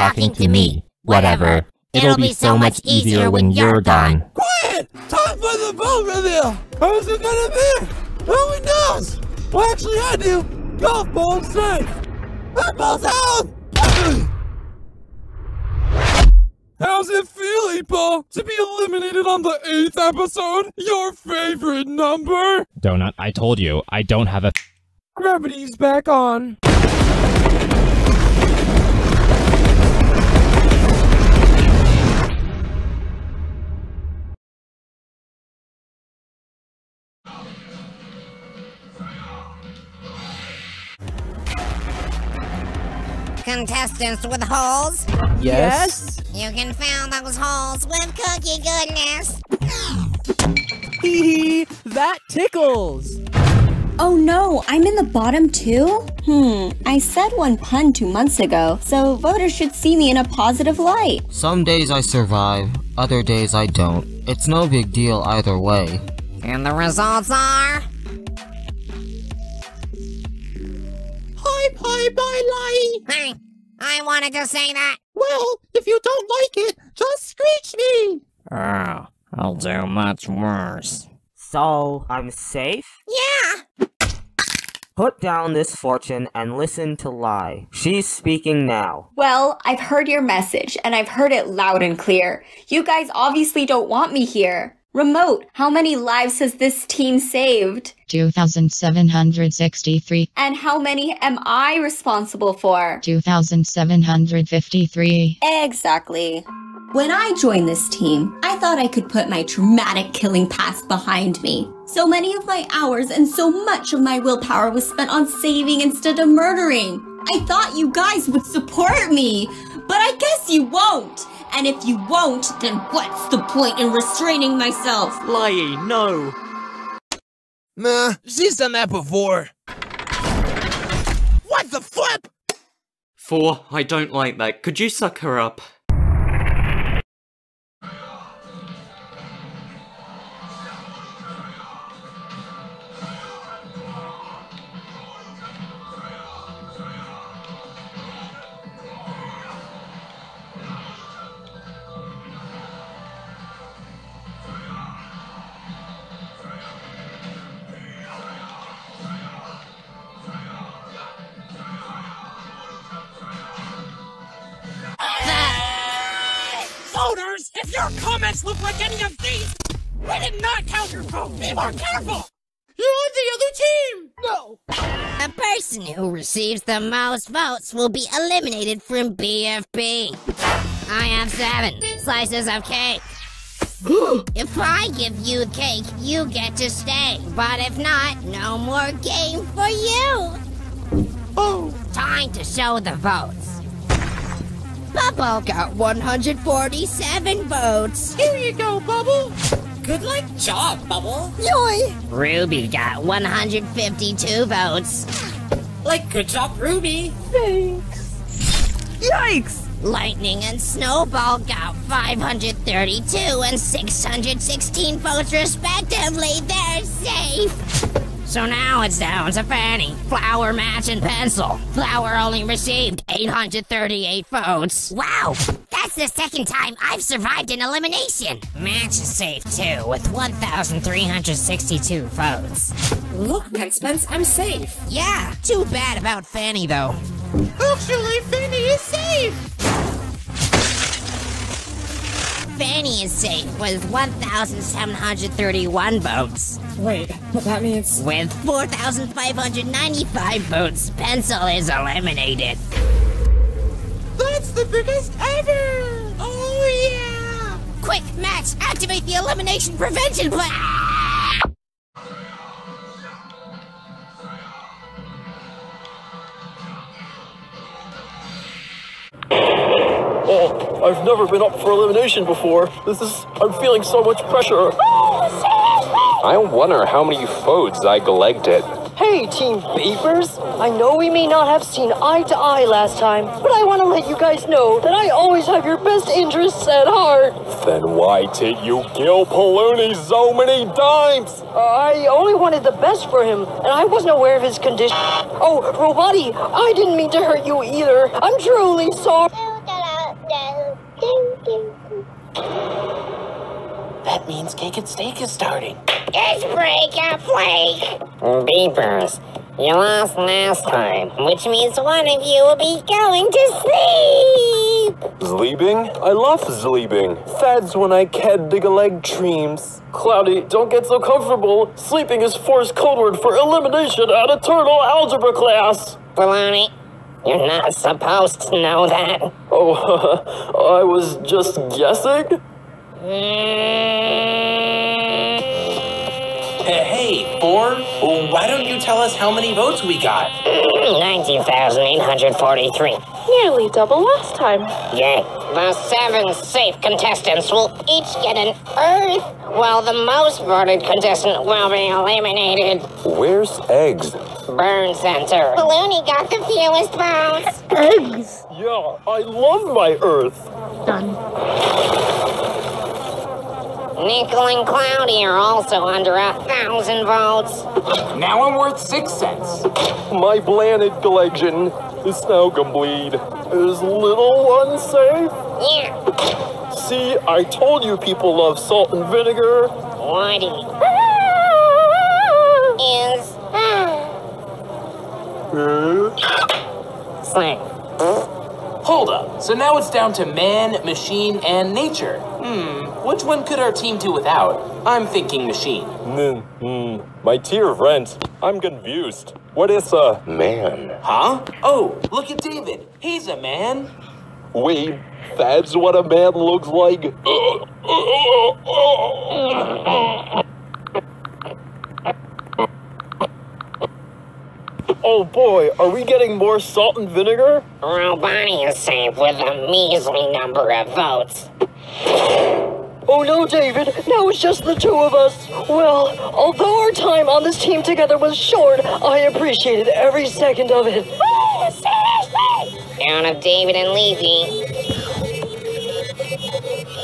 Shush, she's talking to me. Whatever. It'll be so much easier when you're gone. Quiet! Time for the boat reveal! How's it gonna be? No one knows! Well, actually, I do! Golf ball strike! That ball's out! How's it feel, Paul, to be eliminated on the eighth episode? Your favorite number? Donut, I told you, I don't have a. Gravity's back on. Contestants with holes, Yes? you can fill those holes with cookie goodness. Hee hee, that tickles. Oh no, I'm in the bottom too? Hmm, I said one pun two months ago, so voters should see me in a positive light. Some days I survive, other days I don't. It's no big deal either way. And the results are. Hi, bye, bye, lie. Hey, I wanted to say that. Well, if you don't like it, just screech me. Oh, I'll do much worse. So, I'm safe? Yeah. Put down this fortune and listen to Lie. She's speaking now. Well, I've heard your message, and I've heard it loud and clear. You guys obviously don't want me here. Remote, how many lives has this team saved? 2,763, And how many am I responsible for? 2,753. Exactly. When I joined this team, I thought I could put my traumatic killing past behind me. So many of my hours and so much of my willpower was spent on saving instead of murdering. I thought you guys would support me, but I guess you won't. And if you won't, then what's the point in restraining myself? Lie, no. Nah, she's done that before. What the flip? Four, I don't like that. Could you suck her up? If your comments look like any of these, we did not count your vote. Be more careful. You're on the other team. No. The person who receives the most votes will be eliminated from BFB. I have seven slices of cake. if I give you cake, you get to stay. But if not, no more game for you. Oh, Time to show the votes. Bubble got 147 votes. here you go, Bubble. Good luck job, Bubble. Yoy! Ruby got 152 votes. Like, good job, Ruby. Thanks. Yikes! Lightning and Snowball got 532 and 616 votes respectively. They're safe. So now it's down to Fanny, Flower, Match, and Pencil. Flower only received 838 votes. Wow, that's the second time I've survived an elimination. Match is safe too, with 1,362 votes. Look, Pence Pence, I'm safe. Yeah, too bad about Fanny though. Actually, Fanny is safe. Fanny is safe with 1,731 votes. Wait, but that means. With 4,595 votes, Pencil is eliminated. That's the biggest ever. Oh yeah. Quick, Max, activate the elimination prevention plan! I've never been up for elimination before. This is. I'm feeling so much pressure. I wonder how many votes I collected. Hey, Team Vapors! I know we may not have seen eye to eye last time, but I want to let you guys know that I always have your best interests at heart. Then why did you kill Balloony so many times? Uh, I only wanted the best for him, and I wasn't aware of his condition. Oh, Roboti, I didn't mean to hurt you either. I'm truly sorry. That means Cake and Steak is starting. It's break a flake. Beepers, you lost last time, which means one of you will be going to sleep. Sleeping? I love sleeping. That's when I can dig a leg dreams. Cloudy, don't get so comfortable. Sleeping is forced code word for elimination at eternal algebra class. Baloney, you're not supposed to know that. Oh, I was just guessing? Mm. Hey, Four, why don't you tell us how many votes we got? 19,843. Nearly double last time. Yay. The seven safe contestants will each get an Earth, while the most voted contestant will be eliminated. Where's eggs? Burn Center. Balloony got the fewest votes. Eggs? Yeah, I love my Earth. Done. Nickel and Cloudy are also under a thousand votes. Now I'm worth six cents. My planet collection is now complete. Is little one safe? Yeah. See, I told you people love salt and vinegar. Woody is safe. Hold up. So now it's down to man, machine, and nature. Hmm, which one could our team do without? I'm thinking machine. Hmm, hmm. My dear friend, I'm confused. What is a man? Huh? Oh, look at David. He's a man. Wait, that's what a man looks like? Oh boy, are we getting more salt and vinegar? Robani is safe with a measly number of votes. Oh no, David, now it's just the two of us. Well, although our time on this team together was short, I appreciated every second of it. Seriously? Down of David and Levy.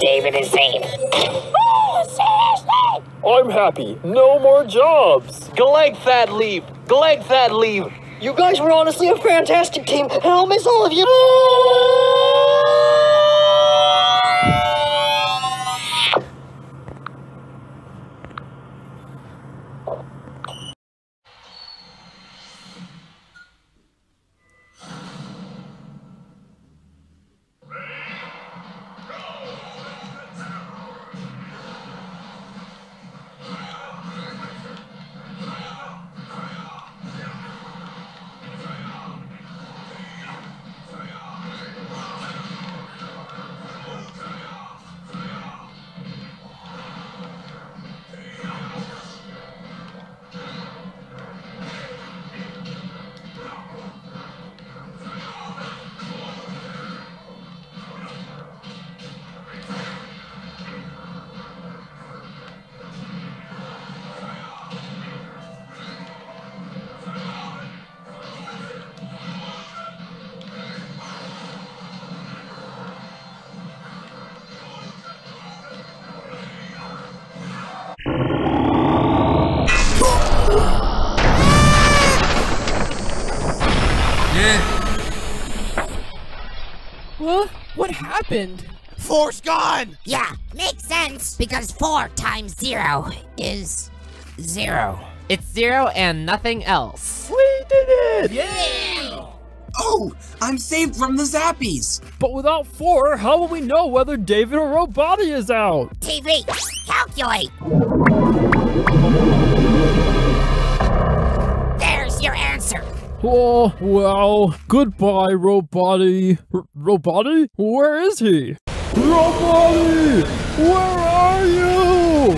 David is safe. Seriously? I'm happy. No more jobs. Galeg that leave. Galeg that leave. You guys were honestly a fantastic team, and I'll miss all of you. Happened? Four's gone! Yeah, makes sense, because four times zero is zero. It's zero and nothing else. We did it! Yeah! Oh, I'm saved from the zappies. But without four, how will we know whether David or Roboti is out? TV, calculate! Oh, well, goodbye, Roboti. R Roboti? Where is he? Roboti! Where are you?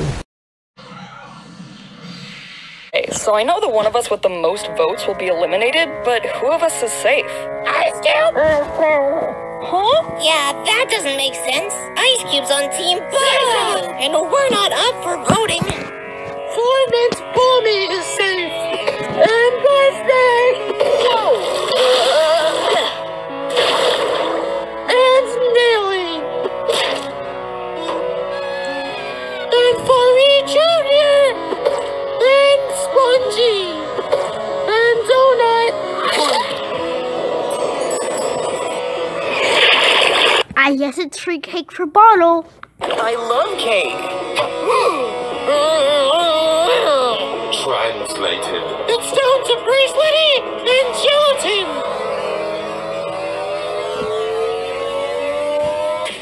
Hey, so I know the one of us with the most votes will be eliminated, but who of us is safe? Ice Cube? Huh? Yeah, that doesn't make sense. Ice Cube's on Team Boo! And we're not up for voting. Four means Boomy is safe. and birthday. I guess it's free cake for Bottle. I love cake. Translated. It's down to bracelet and gelatin.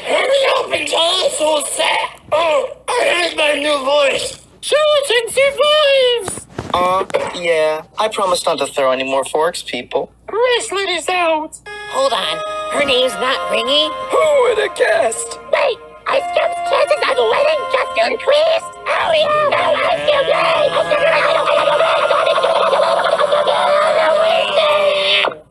Hurry up and tell us who's sad. Oh, I hate my new voice. Gelatin survives. Uh, yeah. I promise not to throw any more forks, people. Bracelet is out. Hold on. Her name's not Ringy? Who would have guessed? Wait, I Skip's chances of winning just increased. Oh yeah, no, I feel great. I feel great. I don't, I don't, I don't, I don't, I don't,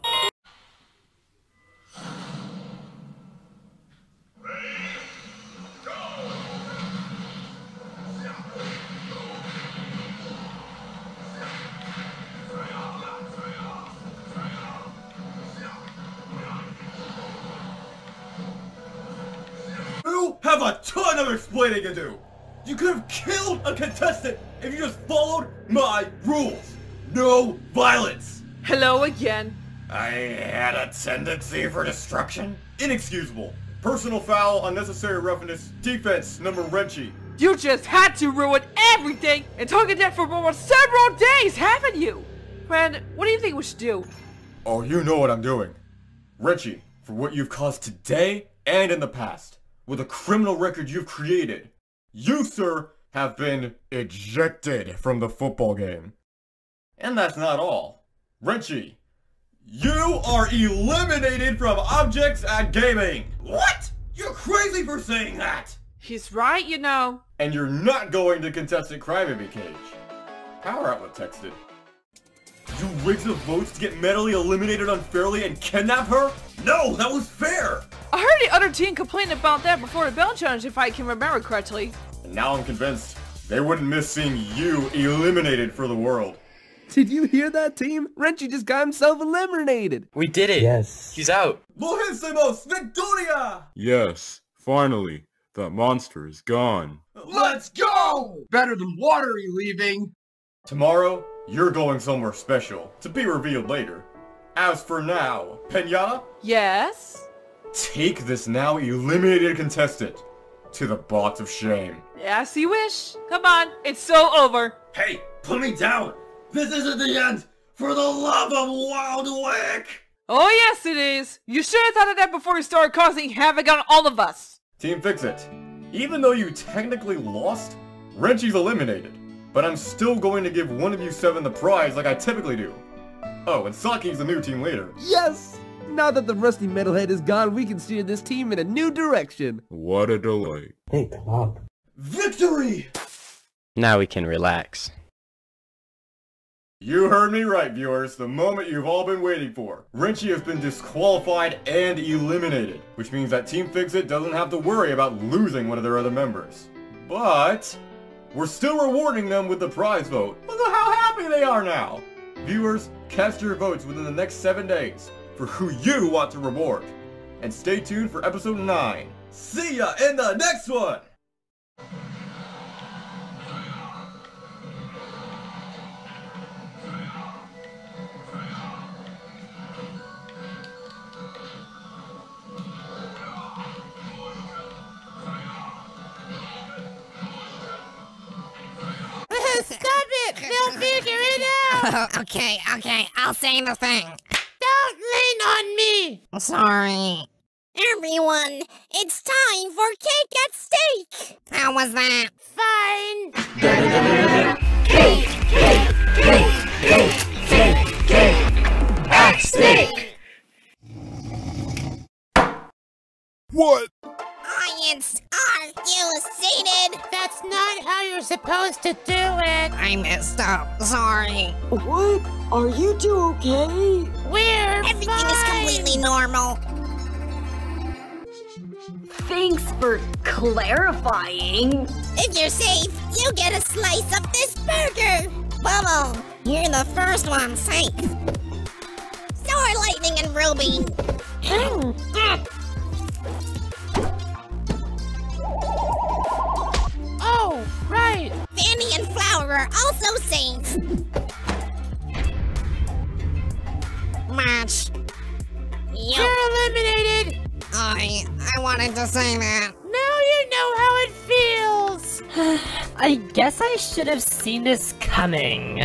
have a ton of explaining to do! You could have killed a contestant if you just followed my rules! No violence! Hello again. I had a tendency for destruction? Inexcusable. Personal foul, unnecessary roughness, defense, number wrenchy. You just had to ruin everything and target that for over several days, haven't you? Friend, what do you think we should do? Oh, you know what I'm doing. Richie, for what you've caused today and in the past, with a criminal record you've created, you, sir, have been ejected from the football game. And that's not all. Richie, you are eliminated from objects at gaming. What? You're crazy for saying that. He's right, you know. And you're not going to contestant crybaby cage. Power Outlet texted. You rigged the votes to get mentally eliminated unfairly and kidnap her? No, that was fair! I heard the other team complain about that before the bell challenge, if I can remember correctly. And now I'm convinced they wouldn't miss seeing you eliminated for the world. Did you hear that, team? Renchi just got himself eliminated. We did it. Yes. He's out. Lohissimos Victoria! Yes, finally. That monster is gone. Let's go! Better than watery leaving. Tomorrow, you're going somewhere special, to be revealed later. As for now, Penata, Yes? take this now eliminated contestant to the box of shame. As you wish. Come on, it's so over. Hey, put me down! This isn't the end! For the love of Wild Wick! Oh yes it is. You should have thought of that before you started causing havoc on all of us. Team Fix It. Even though you technically lost, Renchi's eliminated. But I'm still going to give one of you seven the prize like I typically do. Oh, and Saki's the new team leader. Yes! Now that the rusty metalhead is gone, we can steer this team in a new direction. What a delight. Hey, come on. Victory! Now we can relax. You heard me right, viewers. The moment you've all been waiting for. Renchi has been disqualified and eliminated, which means that Team Fix-It doesn't have to worry about losing one of their other members. But, we're still rewarding them with the prize vote. Look at how happy they are now! Viewers, cast your votes within the next 7 days for who you want to reward. And stay tuned for episode 9. See ya in the next one! It! They'll figure it out! okay, okay, I'll say the thing. Don't lean on me! Sorry. Everyone, it's time for cake at stake! How was that? Fine! Cake, cake, cake, cake, cake, cake. At stake. What? I messed up. Sorry. What? Are you two okay? We're Everything is completely normal. Thanks for clarifying. If you're safe, you get a slice of this burger. Bubble, You're the first one safe. Sword Lightning and Ruby. Right. Fanny and Flower are also safe. Match. Yep. You're eliminated. I I wanted to say that. Now you know how it feels. I guess I should have seen this coming.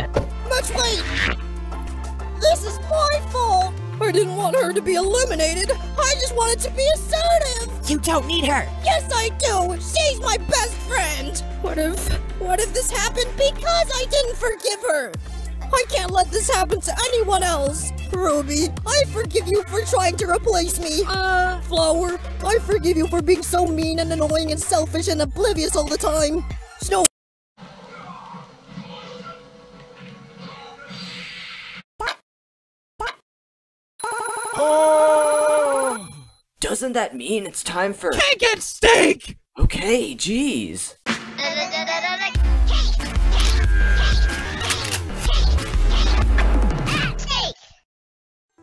Much late. This is my fault. I didn't want her to be eliminated. I just wanted to be assertive. You don't need her. Yes, I do. She's my best friend. What if, what if this happened because I didn't forgive her? I can't let this happen to anyone else. Ruby, I forgive you for trying to replace me. Uh, Flower, I forgive you for being so mean and annoying and selfish and oblivious all the time. Snow. Doesn't that mean it's time for Cake and steak! Okay, jeez.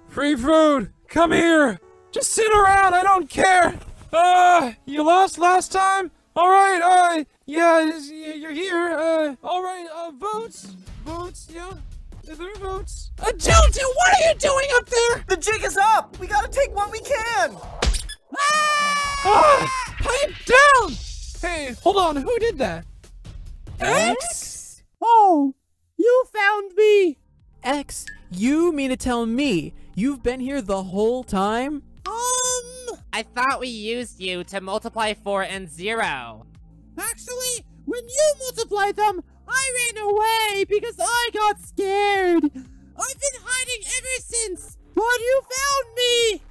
Free food! Come here! Just sit around, I don't care! Uh, you lost last time? Alright, uh, yeah, you're here, uh, alright, uh, votes? Votes, yeah? Are there votes? Uh, Gelatin, what are you doing up there? The jig is up! We gotta take what we can! Ah! Pipe down! Hey, hold on, who did that? X? Oh, you found me! X, you mean to tell me you've been here the whole time? Um, I thought we used you to multiply 4 and 0. Actually, when you multiplied them, I ran away because I got scared. I've been hiding ever since, but you found me.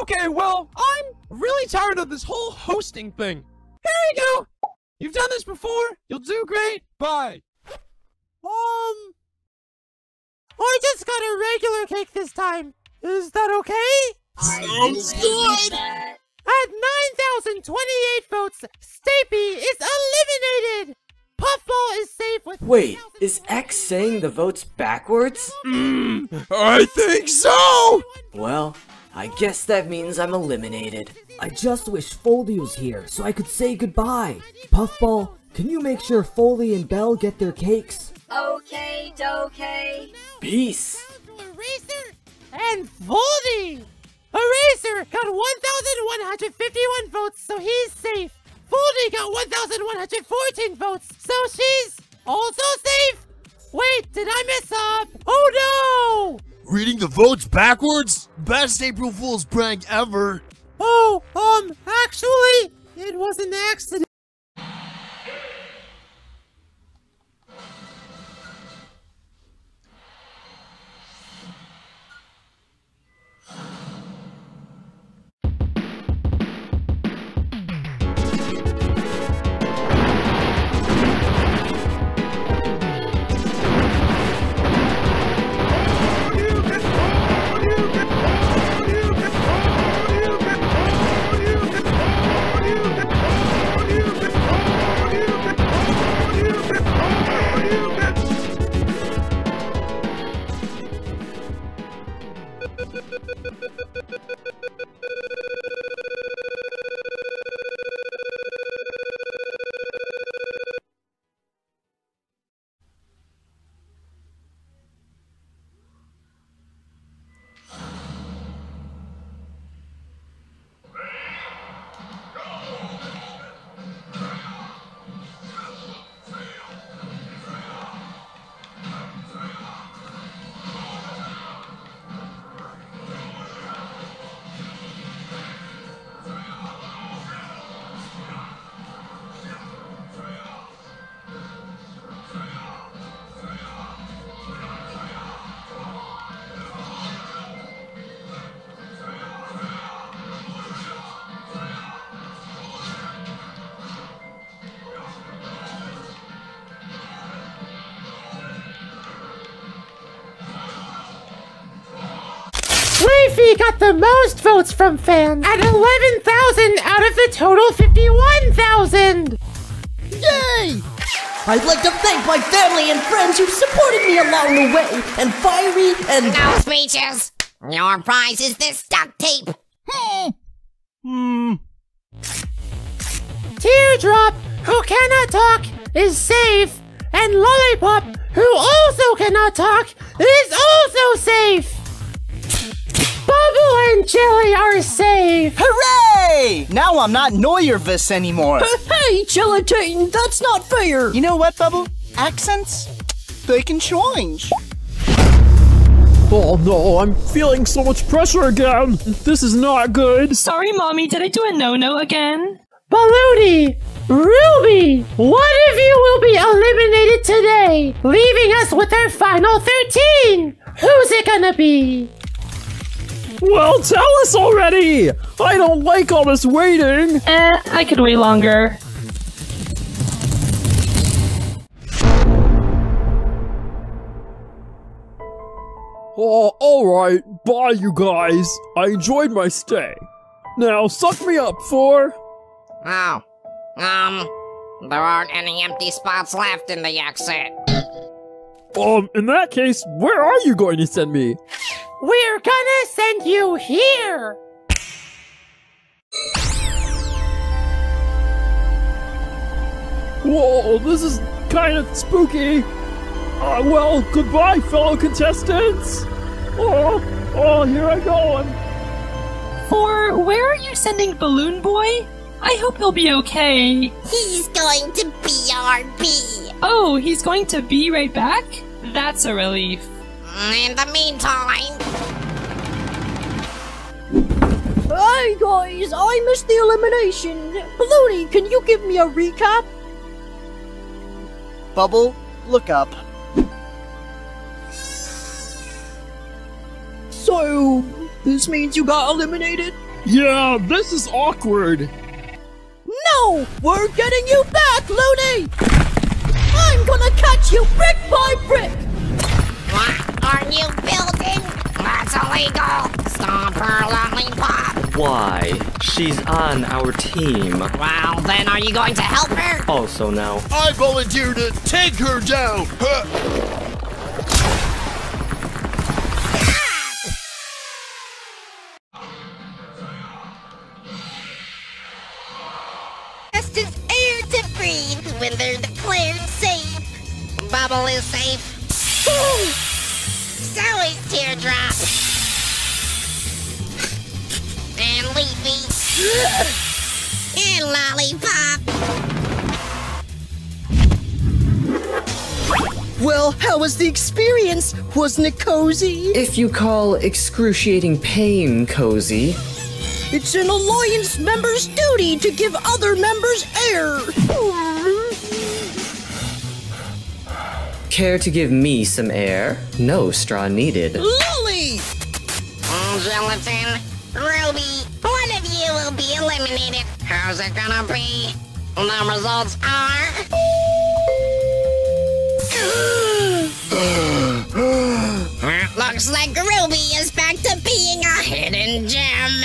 Okay, well, I'm really tired of this whole hosting thing. Here you go! You've done this before, you'll do great, bye! Um, I just got a regular cake this time. Is that okay? Sounds good! At 9,028 votes, Stapy is eliminated! Puffball is safe with Wait, is X saying the votes backwards? Mm. I think so! Well, I guess that means I'm eliminated. I just wish Foldy was here so I could say goodbye. Puffball, can you make sure Foldy and Belle get their cakes? Okay, okay. Peace. And Foldy! Eraser got 1,151 votes, so he's safe. Foldy got 1,114 votes, so she's also safe. Wait, did I mess up? Oh no! Reading the votes backwards? Best April Fool's prank ever. Oh, um, actually, it was an accident. Leafy got the most votes from fans at 11,000 out of the total 51,000. Yay! I'd like to thank my family and friends who've supported me along the way, and Fiery and. No speeches! Your prize is this duct tape! Hmm. Teardrop, who cannot talk, is safe, and Lollipop, who also cannot talk, is also safe. Bubble and Jelly are safe. Hooray! Now I'm not Neuervis anymore. Hey, Gelatin, that's not fair. You know what, Bubble? Accents? They can change. Oh no, I'm feeling so much pressure again. This is not good. Sorry, Mommy, did I do a no-no again? Balloony, Ruby, one of you will be eliminated today, leaving us with our final 13. Who's it gonna be? Well, tell us already! I don't like all this waiting! Eh, I could wait longer. Oh, alright. Bye, you guys. I enjoyed my stay. Now, suck me up for. Oh. Um, there aren't any empty spots left in the exit. Um, in that case, where are you going to send me? We're gonna send you here. Whoa, this is kind of spooky. Uh, well, goodbye, fellow contestants. Oh, oh, here I go. I'm... For where are you sending Balloon Boy? I hope he'll be okay. He's going to BRB. Oh, he's going to be right back? That's a relief. In the meantime. Hey guys, I missed the elimination. Balloony, can you give me a recap? Bubble, look up. So, this means you got eliminated? Yeah, this is awkward. No! We're getting you back, Looney! I'm gonna catch you brick by brick! What are you building? That's illegal! Stop her lollipop! Why? She's on our team. Well, then are you going to help her? Also now. I volunteer to take her down! Just the experience? Wasn't it cozy? If you call excruciating pain cozy. It's an Alliance member's duty to give other members air. Care to give me some air? No straw needed. Lily! Gelatin, Ruby, one of you will be eliminated. How's it gonna be? The results are... Looks like Ruby is back to being a hidden gem.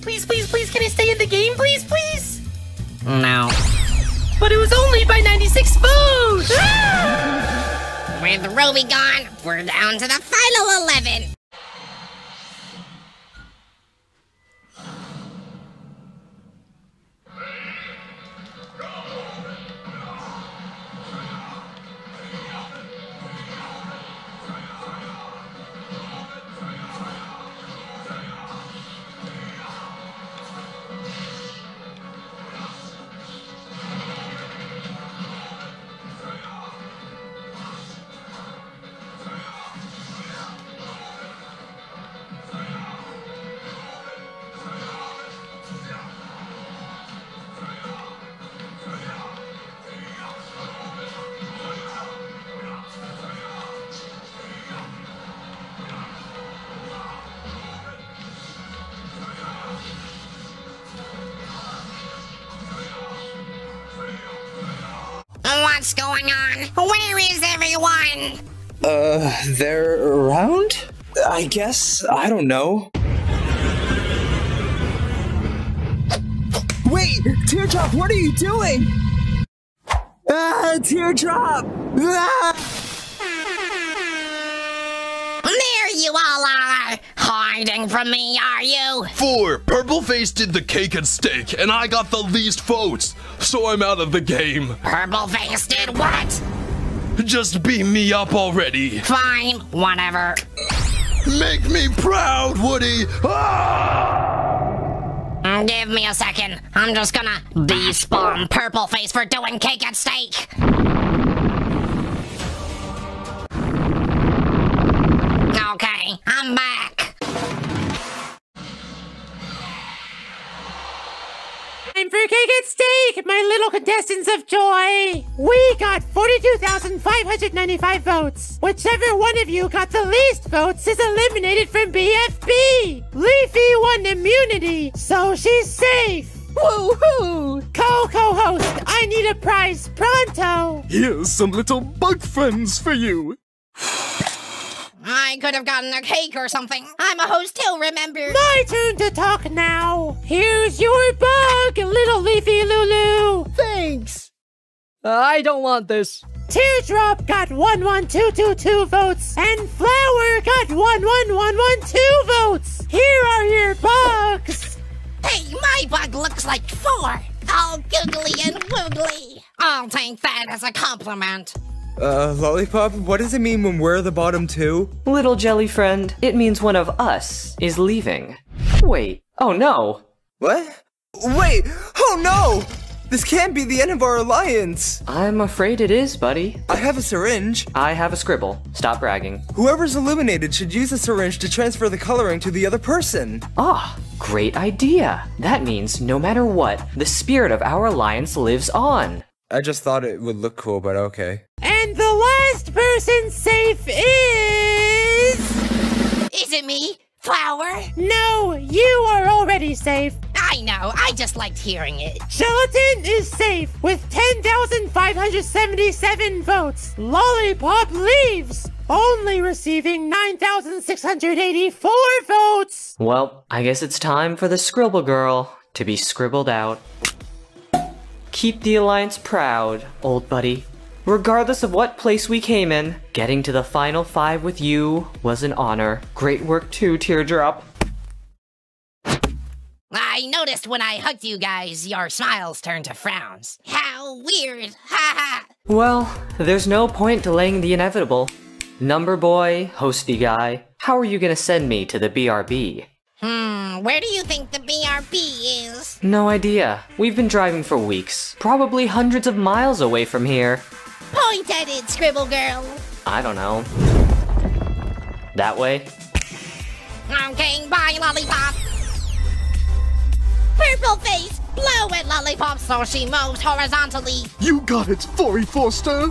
Please, please, please, can I stay in the game, please, please? No. But it was only by 96 votes! With Ruby gone, we're down to the final 11. What's going on? Where is everyone? Uh, they're around? I guess. I don't know. Wait! Teardrop, what are you doing? Ah, Teardrop! Ah! Hiding from me, are you? Four. Purple Face did the cake and steak, and I got the least votes, so I'm out of the game. Purple face did what? Just beat me up already. Fine, whatever. Make me proud, Woody! Ah! Give me a second. I'm just gonna despawn Purple Face for doing cake and steak. Okay, I'm back. For cake and steak, my little contestants of joy. We got 42,595 votes. Whichever one of you got the least votes is eliminated from BFB. Leafy won immunity, so she's safe. Woohoo! Co-co-host, I need a prize pronto. Here's some little bug friends for you. I could have gotten a cake or something. I'm a host too, remember? My turn to talk now. Here's your bug, little Leafy Lulu. Thanks. I don't want this. Teardrop got 11222 votes, and Flower got 11112 votes. Here are your bugs. Hey, my bug looks like four. All googly and woogly. I'll take that as a compliment. Uh, Lollipop, what does it mean when we're the bottom two? Little jelly friend, it means one of us is leaving. Wait, oh no. What? Wait! Oh no! This can't be the end of our alliance! I'm afraid it is, buddy. I have a syringe. I have a scribble. Stop bragging. Whoever's eliminated should use the syringe to transfer the coloring to the other person. Ah, great idea. That means no matter what, the spirit of our alliance lives on. I just thought it would look cool, but okay. And the last person safe is. Is it me? Flower? No, you are already safe. I know, I just liked hearing it. Gelatin is safe with 10,577 votes. Lollipop leaves, only receiving 9,684 votes. Well, I guess it's time for the Scribble Girl to be scribbled out. Keep the Alliance proud, old buddy. Regardless of what place we came in, getting to the final five with you was an honor. Great work too, Teardrop. I noticed when I hugged you guys, your smiles turned to frowns. How weird. Ha ha. Well, there's no point delaying the inevitable. Number boy, hosty guy, how are you gonna send me to the BRB? Hmm, where do you think the BRB is? No idea. We've been driving for weeks. Probably hundreds of miles away from here. Point at it, Scribble Girl. I don't know. That way? Okay, bye, Lollipop. Purple face, blow at Lollipop so she moves horizontally. You got it, Forey Forster.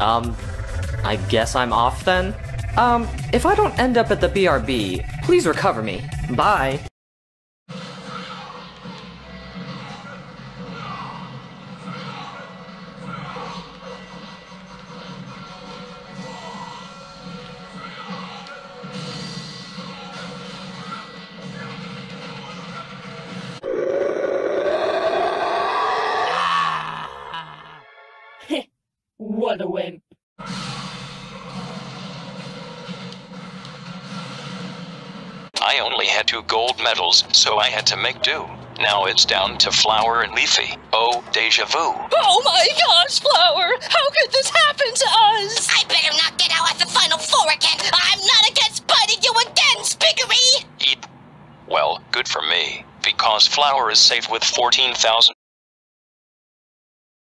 Um, I guess I'm off then? Um, if I don't end up at the BRB, please recover me. Bye. Two gold medals, so I had to make do. Now it's down to Flower and Leafy. Oh, deja vu. Oh my gosh, Flower! How could this happen to us? I better not get out at the final four again. I'm not against biting you again, Spickery! Eat. Well, good for me, because Flower is safe with 14,000.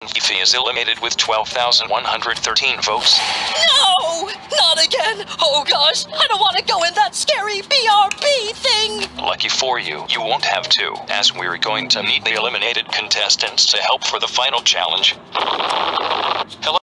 Leafy is eliminated with 12,113 votes. No! Not again! Oh gosh, I don't want to go in that scary BRB thing! Lucky for you, you won't have to, as we're going to need the eliminated contestants to help for the final challenge. Hello,